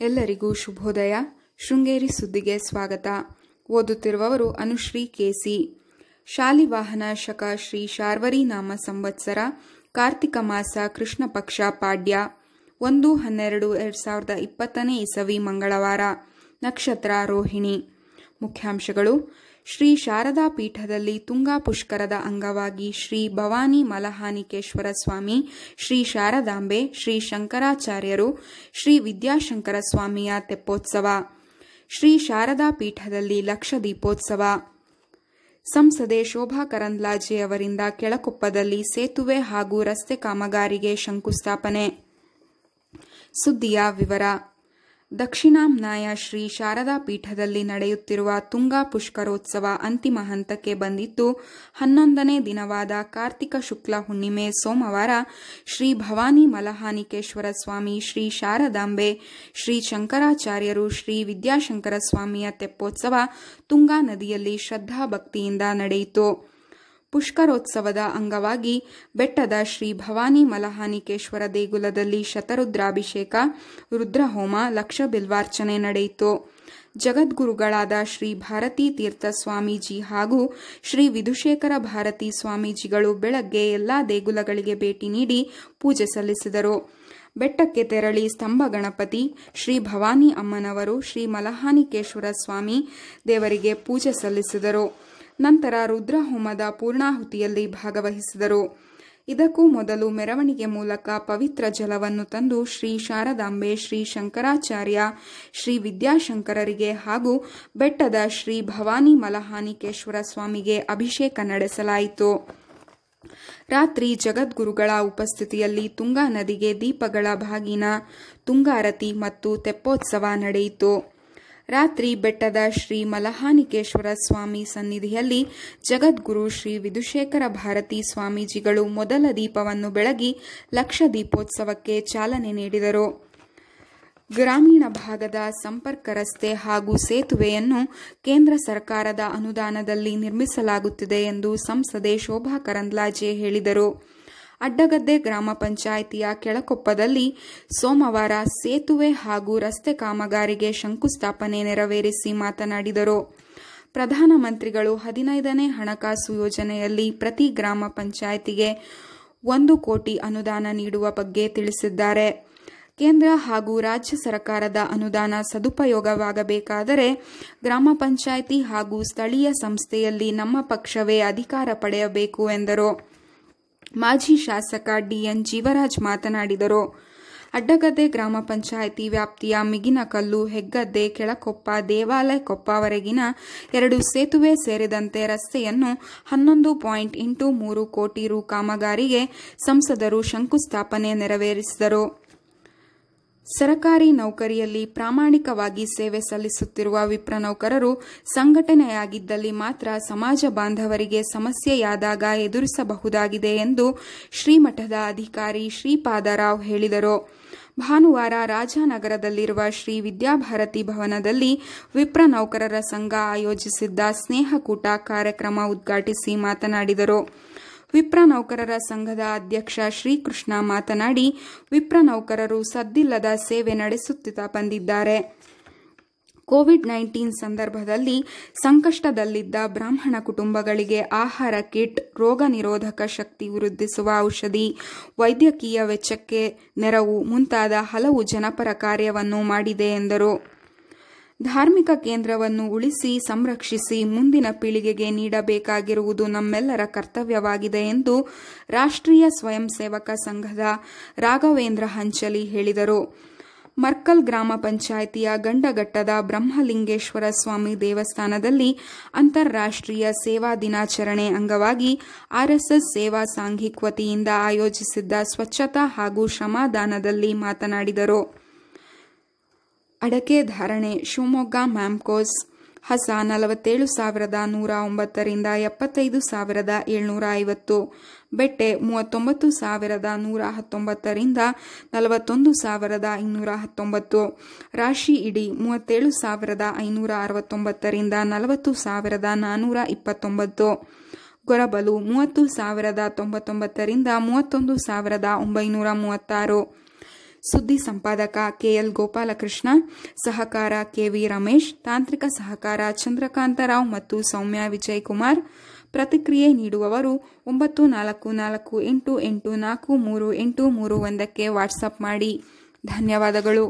ಎಲ್ಲರಿಗೂ ಶುಭೋದಯ. ಶೃಂಗೇರಿ ಸುದ್ದಿಗೆ ಸ್ವಾಗತ. ಓದುತ್ತಿರುವವರು ಅನುಶ್ರೀ ಕೆಸಿ ಶಾಲಿವಾಹನ ಶಕ ಶ್ರೀ ಶಾರ್ವರಿ ನಾಮ ಸಂವತ್ಸರ, ಕಾರ್ತಿಕ ಮಾಸ ಕೃಷ್ಣ ಪಕ್ಷ ಪಾಡ್ಯ. ಒಂದು ಹನ್ನೆರಡು ಎರಡು ಸಾವಿರದ ಇಪ್ಪತ್ತನೇ ಇಸವಿ ಮಂಗಳವಾರ. ನಕ್ಷತ್ರ ರೋಹಿಣಿ. ಮುಖ್ಯಾಂಶಗಳು ಶ್ರೀ ಶಾರದಾ ಪೀಠದಲ್ಲಿ ತುಂಗಾ ಪುಷ್ಕರದ ಅಂಗವಾಗಿ ಶ್ರೀ ಭವಾನಿ ಮಲಹಾನಿಕೇಶ್ವರ ಸ್ವಾಮಿ, ಶ್ರೀ ಶಾರದಾಂಬೆ, ಶ್ರೀ ಶಂಕರಾಚಾರ್ಯರು, ಶ್ರೀ ವಿದ್ಯಾಶಂಕರ ಸ್ವಾಮಿಯ ತೆಪ್ಪೋತ್ಸವ, ಶ್ರೀ ಶಾರದಾ ಪೀಠದಲ್ಲಿ ಲಕ್ಷ ದೀಪೋತ್ಸವ. ಸಂಸದೆ ಶೋಭಾ ಕರಂದ್ಲಾಜೆ ಅವರಿಂದ ಕೆಳಕೊಪ್ಪದಲ್ಲಿ ಸೇತುವೆ ಹಾಗೂ ರಸ್ತೆ ಕಾಮಗಾರಿಗೆ ಶಂಕುಸ್ಥಾಪನೆ. ಸುದ್ದಿಯ ವಿವರ ದಕ್ಷಿಣಾಮ್ನಾಯ ಶ್ರೀ ಶಾರದಾ ಪೀಠದಲ್ಲಿ ನಡೆಯುತ್ತಿರುವ ತುಂಗಾ ಪುಷ್ಕರೋತ್ಸವ ಅಂತಿಮ ಹಂತಕ್ಕೆ ಬಂದಿದ್ದು, ಹನ್ನೊಂದನೇ ದಿನವಾದ ಕಾರ್ತಿಕ ಶುಕ್ಲ ಹುಣ್ಣಿಮೆ ಸೋಮವಾರ ಶ್ರೀ ಭವಾನಿ ಮಲಹಾನಿಕೇಶ್ವರ ಸ್ವಾಮಿ ಶ್ರೀ ಶಾರದಾಂಬೆ, ಶ್ರೀ ಶಂಕರಾಚಾರ್ಯರು ಶ್ರೀ ವಿದ್ಯಾಶಂಕರ ಸ್ವಾಮಿಯ ತೆಪ್ಪೋತ್ಸವ ತುಂಗಾ ನದಿಯಲ್ಲಿ ಶ್ರದ್ಧಾಭಕ್ತಿಯಿಂದ ನಡೆಯಿತು. ಪುಷ್ಕರೋತ್ಸವದ ಅಂಗವಾಗಿ ಬೆಟ್ಟದ ಶ್ರೀ ಭವಾನಿ ಮಲಹಾನಿಕೇಶ್ವರ ದೇಗುಲದಲ್ಲಿ ಶತರುದ್ರಾಭಿಷೇಕ, ರುದ್ರಹೋಮ, ಲಕ್ಷ ಬಿಲ್ವಾರ್ಚನೆ ನಡೆಯಿತು. ಜಗದ್ಗುರುಗಳಾದ ಶ್ರೀ ಭಾರತೀ ತೀರ್ಥ ಸ್ವಾಮೀಜಿ ಹಾಗೂ ಶ್ರೀ ವಿಧುಶೇಖರ ಭಾರತೀ ಸ್ವಾಮೀಜಿಗಳು ಬೆಳಗ್ಗೆ ಎಲ್ಲಾ ದೇಗುಲಗಳಿಗೆ ಭೇಟಿ ನೀಡಿ ಪೂಜೆ ಸಲ್ಲಿಸಿದರು. ಬೆಟ್ಟಕ್ಕೆ ತೆರಳಿ ಸ್ತಂಭ ಗಣಪತಿ, ಶ್ರೀ ಭವಾನಿ ಅಮ್ಮನವರು, ಶ್ರೀ ಮಲಹಾನಿಕೇಶ್ವರ ಸ್ವಾಮಿ ದೇವರಿಗೆ ಪೂಜೆ ಸಲ್ಲಿಸಿದರು. ನಂತರ ರುದ್ರಹೋಮದ ಪೂರ್ಣಾಹುತಿಯಲ್ಲಿ ಭಾಗವಹಿಸಿದರು. ಇದಕ್ಕೂ ಮೊದಲು ಮೆರವಣಿಗೆ ಮೂಲಕ ಪವಿತ್ರ ಜಲವನ್ನು ತಂದು ಶ್ರೀ ಶಾರದಾಂಬೆ, ಶ್ರೀ ಶಂಕರಾಚಾರ್ಯ, ಶ್ರೀ ವಿದ್ಯಾಶಂಕರರಿಗೆ ಹಾಗೂ ಬೆಟ್ಟದ ಶ್ರೀ ಭವಾನಿ ಮಲಹಾನಿಕೇಶ್ವರ ಸ್ವಾಮಿಗೆ ಅಭಿಷೇಕ ನಡೆಸಲಾಯಿತು. ರಾತ್ರಿ ಜಗದ್ಗುರುಗಳ ಉಪಸ್ಥಿತಿಯಲ್ಲಿ ತುಂಗಾ ನದಿಗೆ ದೀಪಗಳ ಬಾಗಿನ, ತುಂಗಾರತಿ ಮತ್ತು ತೆಪ್ಪೋತ್ಸವ ನಡೆಯಿತು. ರಾತ್ರಿ ಬೆಟ್ಟದ ಶ್ರೀ ಮಲಹಾನಿಕೇಶ್ವರ ಸ್ವಾಮಿ ಸನ್ನಿಧಿಯಲ್ಲಿ ಜಗದ್ಗುರು ಶ್ರೀ ವಿಧುಶೇಖರ ಭಾರತಿ ಸ್ವಾಮೀಜಿಗಳು ಮೊದಲ ದೀಪವನ್ನು ಬೆಳಗಿ ಲಕ್ಷ ದೀಪೋತ್ಸವಕ್ಕೆ ಚಾಲನೆ ನೀಡಿದರು. ಗ್ರಾಮೀಣ ಭಾಗದ ಸಂಪರ್ಕ ರಸ್ತೆ ಹಾಗೂ ಸೇತುವೆಯನ್ನು ಕೇಂದ್ರ ಸರ್ಕಾರದ ಅನುದಾನದಲ್ಲಿ ನಿರ್ಮಿಸಲಾಗುತ್ತಿದೆ ಎಂದು ಸಂಸದೆ ಶೋಭಾ ಕರಂದ್ಲಾಜೆ ಹೇಳಿದರು. ಅಡ್ಡಗದ್ದೆ ಗ್ರಾಮ ಪಂಚಾಯಿತಿಯ ಕೆಳಕೊಪ್ಪದಲ್ಲಿ ಸೋಮವಾರ ಸೇತುವೆ ಹಾಗೂ ರಸ್ತೆ ಕಾಮಗಾರಿಗೆ ಶಂಕುಸ್ಥಾಪನೆ ನೆರವೇರಿಸಿ ಮಾತನಾಡಿದರು. ಪ್ರಧಾನಮಂತ್ರಿಗಳು ಹದಿನೈದನೇ ಹಣಕಾಸು ಯೋಜನೆಯಲ್ಲಿ ಪ್ರತಿ ಗ್ರಾಮ ಪಂಚಾಯಿತಿಗೆ ಒಂದು ಕೋಟಿ ಅನುದಾನ ನೀಡುವ ಬಗ್ಗೆ ತಿಳಿಸಿದ್ದಾರೆ. ಕೇಂದ್ರ ಹಾಗೂ ರಾಜ್ಯ ಸರ್ಕಾರದ ಅನುದಾನ ಸದುಪಯೋಗವಾಗಬೇಕಾದರೆ ಗ್ರಾಮ ಪಂಚಾಯಿತಿ ಹಾಗೂ ಸ್ಥಳೀಯ ಸಂಸ್ಥೆಯಲ್ಲಿ ನಮ್ಮ ಪಕ್ಷವೇ ಅಧಿಕಾರ ಪಡೆಯಬೇಕು ಎಂದರು. ಮಾಜಿ ಶಾಸಕ ಡಿಎನ್ ಜೀವರಾಜ್ ಮಾತನಾಡಿದರು. ಅಡ್ಡಗದ್ದೆ ಗ್ರಾಮ ಪಂಚಾಯಿತಿ ವ್ಯಾಪ್ತಿಯ ಮಿಗಿನಕಲ್ಲು, ಹೆಗ್ಗದ್ದೆ, ಕೆಳಕೊಪ್ಪ ದೇವಾಲಯ ಕೊಪ್ಪವರೆಗಿನ ಎರಡು ಸೇತುವೆ ಸೇರಿದಂತೆ ರಸ್ತೆಯನ್ನು ಹನ್ನೊಂದು ಪಾಯಿಂಟ್ ಎಂಟು ಮೂರು ಕೋಟಿ ರು ಕಾಮಗಾರಿಗೆ ಸಂಸದರು ಶಂಕುಸ್ಥಾಪನೆ ನೆರವೇರಿಸಿದರು. ಸರಕಾರಿ ನೌಕರಿಯಲ್ಲಿ ಪ್ರಾಮಾಣಿಕವಾಗಿ ಸೇವೆ ಸಲ್ಲಿಸುತ್ತಿರುವ ವಿಪ್ರ ನೌಕರರು ಸಂಘಟನೆಯಾಗಿದ್ದಲ್ಲಿ ಮಾತ್ರ ಸಮಾಜ ಬಾಂಧವರಿಗೆ ಸಮಸ್ಯೆಯಾದಾಗ ಎದುರಿಸಬಹುದಾಗಿದೆ ಎಂದು ಶ್ರೀಮಠದ ಅಧಿಕಾರಿ ಶ್ರೀಪಾದರಾವ್ ಹೇಳಿದರು. ಭಾನುವಾರ ರಾಜಾನಗರದಲ್ಲಿರುವ ಶ್ರೀ ವಿದ್ಯಾಭಾರತಿ ಭವನದಲ್ಲಿ ವಿಪ್ರ ನೌಕರರ ಸಂಘ ಆಯೋಜಿಸಿದ್ದ ಸ್ನೇಹಕೂಟ ಕಾರ್ಯಕ್ರಮ ಉದ್ಘಾಟಿಸಿ ಮಾತನಾಡಿದರು. ವಿಪ್ರ ನೌಕರರ ಸಂಘದ ಅಧ್ಯಕ್ಷ ಶ್ರೀಕೃಷ್ಣ ಮಾತನಾಡಿ, ವಿಪ್ರ ನೌಕರರು ಸದ್ದಿಲ್ಲದ ಸೇವೆ ನಡೆಸುತ್ತಾ ಬಂದಿದ್ದಾರೆ. ಕೋವಿಡ್ ನೈನ್ಟೀನ್ ಸಂದರ್ಭದಲ್ಲಿ ಸಂಕಷ್ಟದಲ್ಲಿದ್ದ ಬ್ರಾಹ್ಮಣ ಕುಟುಂಬಗಳಿಗೆ ಆಹಾರ ಕಿಟ್, ರೋಗ ನಿರೋಧಕ ಶಕ್ತಿ ವೃದ್ಧಿಸುವ ಔಷಧಿ, ವೈದ್ಯಕೀಯ ವೆಚ್ಚಕ್ಕೆ ನೆರವು ಮುಂತಾದ ಹಲವು ಜನಪರ ಕಾರ್ಯವನ್ನು ಮಾಡಿದೆ ಎಂದರು. ಧಾರ್ಮಿಕ ಕೇಂದ್ರವನ್ನು ಉಳಿಸಿ ಸಂರಕ್ಷಿಸಿ ಮುಂದಿನ ಪೀಳಿಗೆಗೆ ನೀಡಬೇಕಾಗಿರುವುದು ನಮ್ಮೆಲ್ಲರ ಕರ್ತವ್ಯವಾಗಿದೆ ಎಂದು ರಾಷ್ಟ್ರೀಯ ಸ್ವಯಂ ಸೇವಕ ಸಂಘದ ರಾಘವೇಂದ್ರ ಹಂಚಲಿ ಹೇಳಿದರು. ಮರ್ಕಲ್ ಗ್ರಾಮ ಪಂಚಾಯಿತಿಯ ಗಂಡಘಟ್ಟದ ಬ್ರಹ್ಮಲಿಂಗೇಶ್ವರ ಸ್ವಾಮಿ ದೇವಸ್ಥಾನದಲ್ಲಿ ಅಂತಾರಾಷ್ಟ್ರೀಯ ಸೇವಾ ದಿನಾಚರಣೆ ಅಂಗವಾಗಿ ಆರ್ಎಸ್ಎಸ್ ಸೇವಾ ಸಾಂಘಿಕ್ ವತಿಯಿಂದ ಆಯೋಜಿಸಿದ್ದ ಸ್ವಚ್ಛತಾ ಹಾಗೂ ಶ್ರಮದಾನದಲ್ಲಿ ಮಾತನಾಡಿದರು. ಅಡಕೆ ಧಾರಣೆ, ಶಿವಮೊಗ್ಗ, ಮ್ಯಾಮ್ಕೋಸ್, ಹಸ ನಲವತ್ತೇಳು ಸಾವಿರದ ನೂರ ಒಂಬತ್ತರಿಂದ ಎಪ್ಪತ್ತೈದು ಸಾವಿರದ ಏಳ್ನೂರ ಐವತ್ತು, ಬೆಟ್ಟೆ ಮೂವತ್ತೊಂಬತ್ತು ಸಾವಿರದ ನೂರ ಹತ್ತೊಂಬತ್ತರಿಂದ ನಲವತ್ತೊಂದು ಸಾವಿರದ ಇನ್ನೂರ ಹತ್ತೊಂಬತ್ತು, ರಾಶಿ ಇಡಿ ಮೂವತ್ತೇಳು ಸಾವಿರದ ಐನೂರ ಅರವತ್ತೊಂಬತ್ತರಿಂದ ನಲವತ್ತು ಸಾವಿರದ ನಾನ್ನೂರ ಇಪ್ಪತ್ತೊಂಬತ್ತು, ಗೊರಬಲು ಮೂವತ್ತು ಸಾವಿರದ ತೊಂಬತ್ತೊಂಬತ್ತರಿಂದ ಮೂವತ್ತೊಂದು ಸಾವಿರದ ಒಂಬೈನೂರ ಮೂವತ್ತಾರು ಸುದ್ದಿ ಸಂಪಾದಕ ಕೆಎಲ್ ಗೋಪಾಲಕೃಷ್ಣ, ಸಹಕಾರ ಕೆವಿ ರಮೇಶ್, ತಾಂತ್ರಿಕ ಸಹಕಾರ ಚಂದ್ರಕಾಂತರಾವ್ ಮತ್ತು ಸೌಮ್ಯ ವಿಜಯ್ ಕುಮಾರ್ ಪ್ರತಿಕ್ರಿಯೆ ನೀಡುವವರು ಒಂಬತ್ತು ನಾಲ್ಕು ನಾಲ್ಕು ಎಂಟು ಎಂಟು ನಾಲ್ಕು ಮೂರು ಎಂಟು ಮೂರು ಒಂದಕ್ಕೆ ವಾಟ್ಸಪ್ ಮಾಡಿ. ಧನ್ಯವಾದಗಳು.